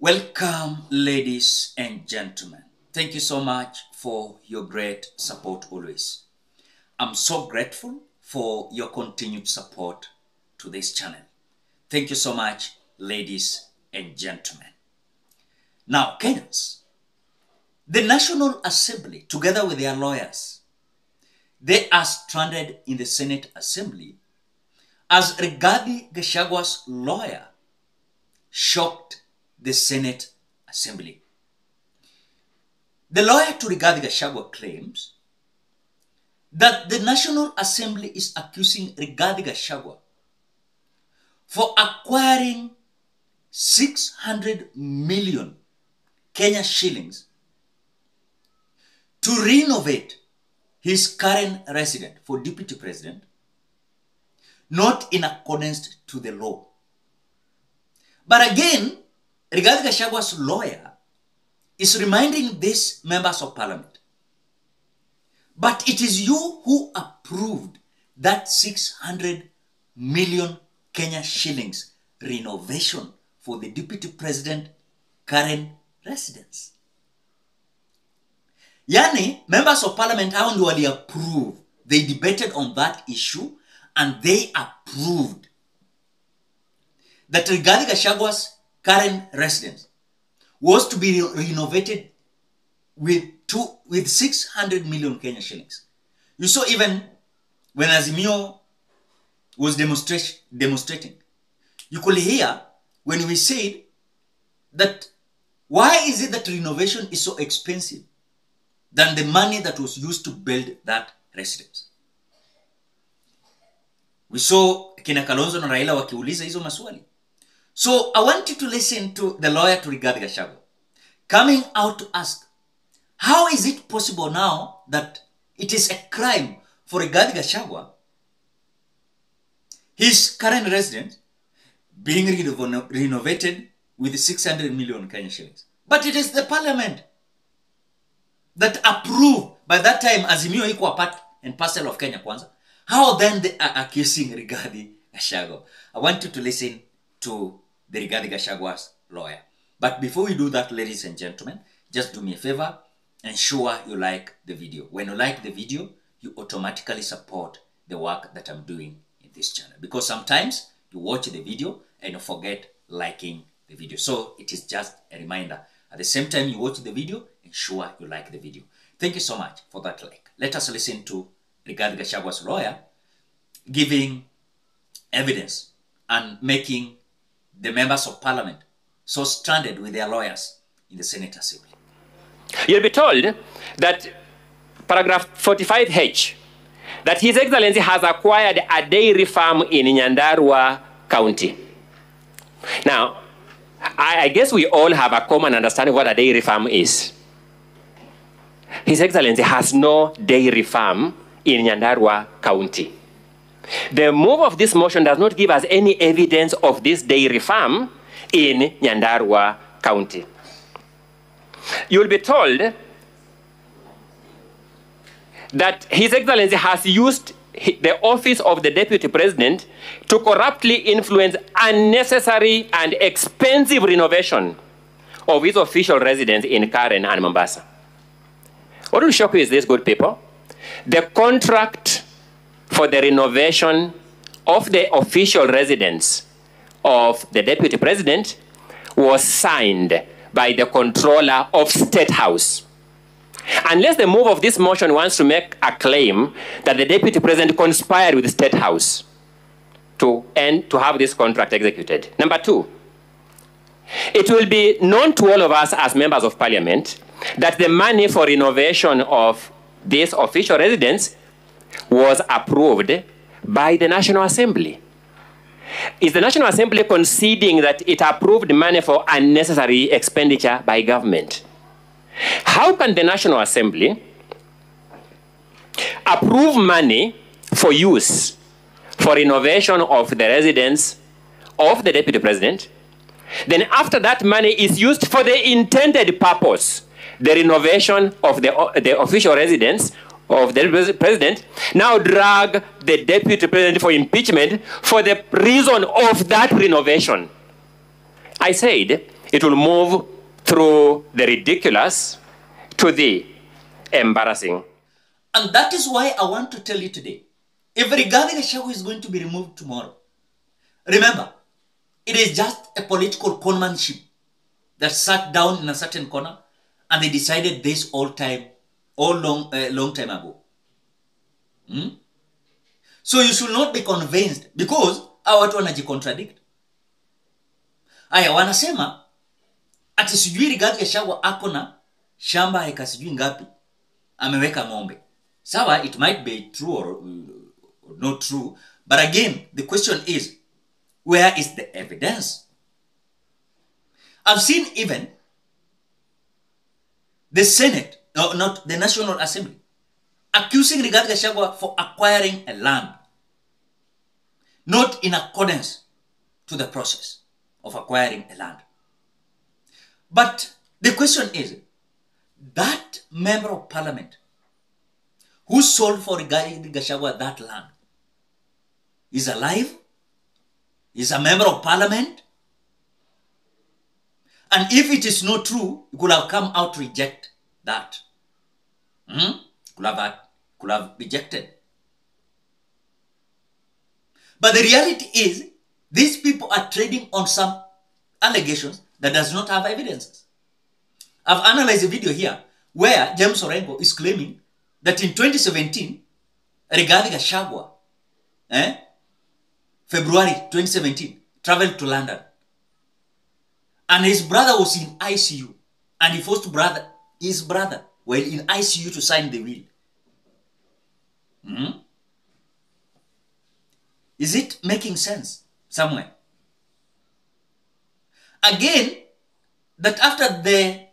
Welcome, ladies and gentlemen. Thank you so much for your great support always. I'm so grateful for your continued support to this channel. Thank you so much, ladies and gentlemen. Now, Kenyans, the National Assembly, together with their lawyers, they are stranded in the Senate Assembly as Rigathi Gachagua's lawyer shocked the Senate Assembly. The lawyer to Rigathi Gachagua claims that the National Assembly is accusing Rigathi Gachagua for acquiring 600 million Kenya shillings to renovate his current residence for deputy president, not in accordance to the law. But again, Rigathi Gachagwa's lawyer is reminding these members of parliament, but it is you who approved that 600 million Kenya shillings renovation for the deputy president current residence. Yani, members of parliament hao ndio wali approve. They debated on that issue and they approved that Rigathi Gachagwa's current residence was to be re- renovated with two with 600 million Kenya shillings. You saw even when Azimio was demonstrating, you could hear when we said that why is it that renovation is so expensive than the money that was used to build that residence? We saw kina Kalonzo na Raila wakiuliza hizo maswali. So I want you to listen to the lawyer to regard Gachagua coming out to ask, how is it possible now that it is a crime for Rigathi Gachagua, his current residence, being reno- renovated with 600 million Kenya shillings? But it is the parliament that approved by that time Azimio equal part and parcel of Kenya Kwanza. How then they are accusing Rigathi Gachagua? I want you to listen to the Rigathi Gachagua's lawyer. But before we do that, ladies and gentlemen, just do me a favor, and ensure you like the video. When you like the video, you automatically support the work that I'm doing in this channel. Because sometimes you watch the video and you forget liking the video. So it is just a reminder. At the same time you watch the video, ensure you like the video. Thank you so much for that like. Let us listen to Rigathi Gachagua's lawyer giving evidence and making the members of parliament so stranded with their lawyers in the Senate Assembly. You'll be told that paragraph 45H, that His Excellency has acquired a dairy farm in Nyandarua County. Now, I, I guess we all have a common understanding of what a dairy farm is. His Excellency has no dairy farm in Nyandarua County. The move of this motion does not give us any evidence of this dairy farm in Nyandarua County. You will be told that His Excellency has used the office of the Deputy President to corruptly influence unnecessary and expensive renovation of his official residence in Karen and Mombasa. What will shock you is this, good people? The contract for the renovation of the official residence of the Deputy President was signed by the controller of State House. Unless the move of this motion wants to make a claim that the Deputy President conspired with the State House to end to have this contract executed. Number two, it will be known to all of us as members of parliament that the money for renovation of this official residence was approved by the National Assembly. Is the National Assembly conceding that it approved money for unnecessary expenditure by government? How can the National Assembly approve money for use for renovation of the residence of the Deputy President? Then, after that money is used for the intended purpose, the renovation of the, the official residence of the pres- now drag the deputy president for impeachment for the reason of that renovation. I said, It will move through the ridiculous to the embarrassing. And that is why I want to tell you today if Rigathi Gachagua is going to be removed tomorrow, remember, it is just a political conmanship that sat down in a certain corner and they decided this all time, all long, uh, long time ago. Hmm? So you should not be convinced because hawa watu wanajicontradict. Aya, wanasema ati sijui Rigathi Gachagua ako na shamba heka sijui ngapi ameweka ng'ombe. Sawa, it might be true or, or not true, but again the question is where is the evidence? I've seen even the Senate, no, not the National Assembly, accusing Rigathi Gachagua for acquiring a land not in accordance to the process of acquiring a land. But the question is that member of parliament who sold for Rigathi Gachagua that land is alive, is a member of parliament, and if it is not true, he could have come out to reject that. Hmm? Could have, could have rejected. But the reality is, these people are trading on some allegations that does not have evidences. I've analyzed a video here where James Orengo is claiming that in 2017, Rigathi Gachagua, eh, February 2017, traveled to London. And his brother was in ICU. And he forced brother, his brother while in ICU to sign the will. Hmm? Is it making sense somewhere? Again, that after the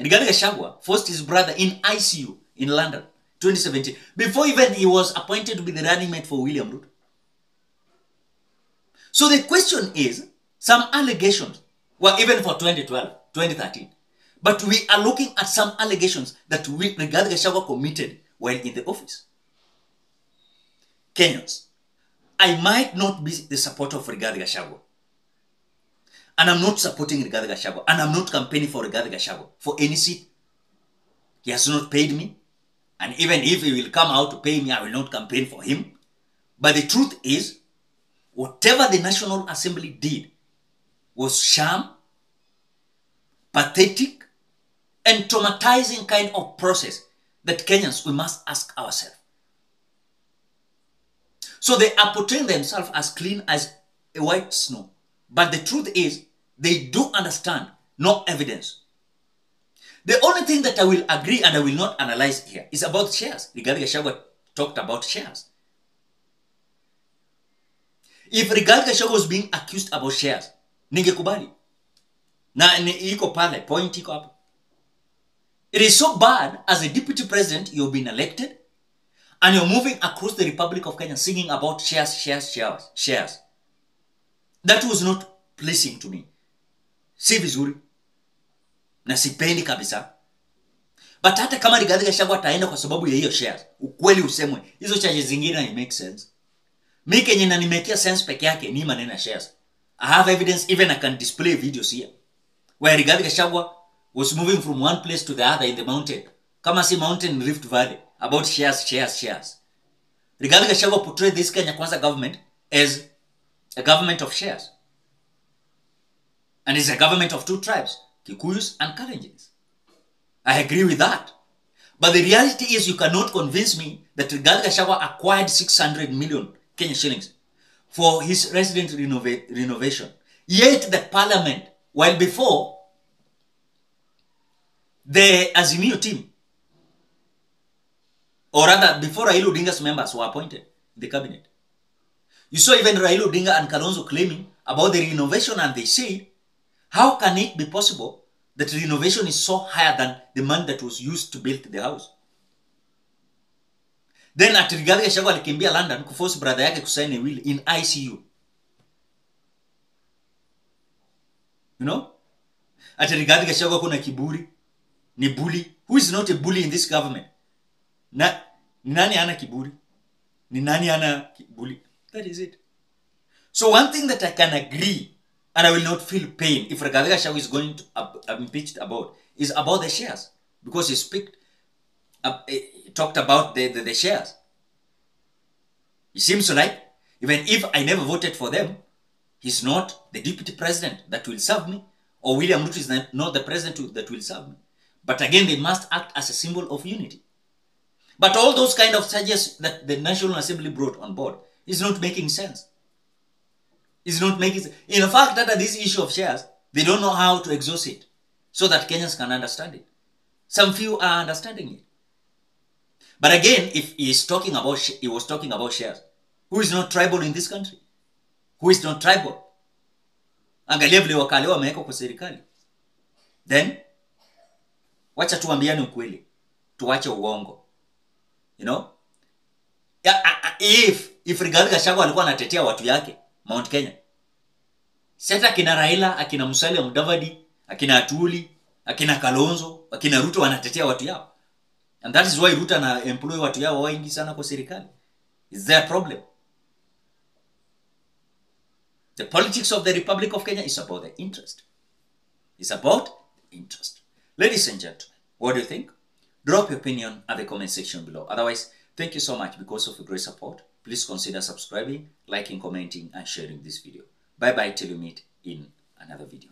Rigathi Gachagua forced his brother in ICU in London, 2017, before even he was appointed to be the running mate for William Ruto. So the question is, some allegations were even for 2012, 2013, but we are looking at some allegations that we, Rigathi Gachagua committed while in the office. Kenyans, I might not be the supporter of Rigathi Gachagua. And I'm not supporting Rigathi Gachagua. And I'm not campaigning for Rigathi Gachagua for any seat. He has not paid me. And even if he will come out to pay me, I will not campaign for him. But the truth is, whatever the National Assembly did was sham, pathetic, and traumatizing kind of process that Kenyans, we must ask ourselves. So they are portraying themselves as clean as a white snow. But the truth is, they do understand no evidence. The only thing that I will agree and I will not analyze here is about shares. Rigathi Gachagua talked about shares. If Rigathi Gachagua was being accused about shares, ningekubali. Na iko pale, point iko hapo. It is so bad as a deputy president you've been elected and you're moving across the Republic of Kenya singing about shares, shares, shares, shares. That was not pleasing to me. Si vizuri. Na sipendi kabisa. But hata kama Rigathi Gachagua ataenda kwa sababu ya hiyo shares, ukweli usemwe, hizo charges zingine ni make sense. Mi kenye nanimekea sense peke yake ni maneno ya shares. I have evidence, even I can display videos here. Where Rigathi Gachagua was moving from one place to the other in the mountain. Kama si mountain in Rift Valley. About shares, shares, shares. Rigathi Gachagua portrayed this Kenya Kwanza government as a government of shares. And it's a government of two tribes, Kikuyus and Kalenjins. I agree with that. But the reality is you cannot convince me that Rigathi Gachagua acquired 600 million Kenya shillings for his resident renova- renovation. Yet the parliament, while before the Azimio team, or rather before Raila Odinga's members were appointed in the cabinet, you saw even Raila Odinga and Kalonzo claiming about the renovation and they said, how can it be possible that renovation is so higher than the money that was used to build the house? Then at Rigathi Gachagua alikimbia London kuforce brother yake kusaini a will in ICU. You know? At Rigathi Gachagua kuna kiburi, ni bully. Who is not a bully in this government? Na, ni nani ana kiburi? Ni nani ana kiburi? That is it. So one thing that I can agree and I will not feel pain if Rigathi Gachagua is going to uh, impeached about is about the shares because he speak uh, talked about the, the, the shares. It seems to like even if I never voted for them, he's not the deputy president that will serve me, or William Ruto is not the president that will serve me. But again, they must act as a symbol of unity. But all those kind of charges that the National Assembly brought on board is not making sense. Is not making sense. In fact, that this issue of shares, they don't know how to exhaust it so that Kenyans can understand it. Some few are understanding it. But again, if he is talking about, he was talking about shares, who is not tribal in this country? Who is not tribal? Then, wacha tuambiane ukweli, tuache uongo. You know? If if Rigathi Gachagua alikuwa anatetea watu yake Mount Kenya, hata akina Raila, akina Musalia Mudavadi, akina Atuli, akina Kalonzo, akina Ruto wanatetea watu yao. And that is why Ruto ana employ watu yao wengi sana kwa serikali. Is there a problem? The politics of the Republic of Kenya is about the interest. It's about the interest. Ladies and gentlemen, what do you think? Drop your opinion at the comment section below. Otherwise, thank you so much because of your great support. Please consider subscribing, liking, commenting, and sharing this video. Bye bye till you meet in another video.